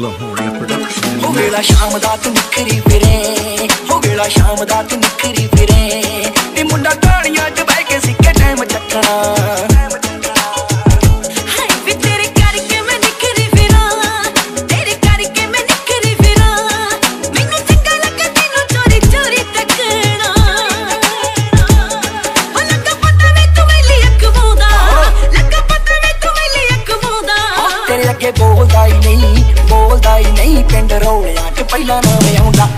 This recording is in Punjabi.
ਲਾਹੌਰੀਆ ਪ੍ਰੋਡਕਸ਼ਨ ਹੋ ਵੇਲਾ ਸ਼ਾਮ ਦਾ ਤੂੰ ਨਿਖਰੀ ਫਿਰੇ ਹੋ ਵੇਲਾ ਸ਼ਾਮ ਦਾ ਤੂੰ ਨਿਖਰੀ ਫਿਰੇ। ਨੀ ਮੁੰਡਾ ਢਾਣੀਆਂ 'ਚ ਬਹਿ ਕੇ ਸਿੱਕੇ ਟਾਈਮ ਚੱਕਣਾ। ਅੱਗੇ ਬੋਲਦਾ ਹੀ ਨਹੀਂ। ਪਿੰਡ ਰੌਲਿਆਂ 'ਚ ਪਹਿਲਾਂ ਨਾਮ ਆਉਂਦਾ।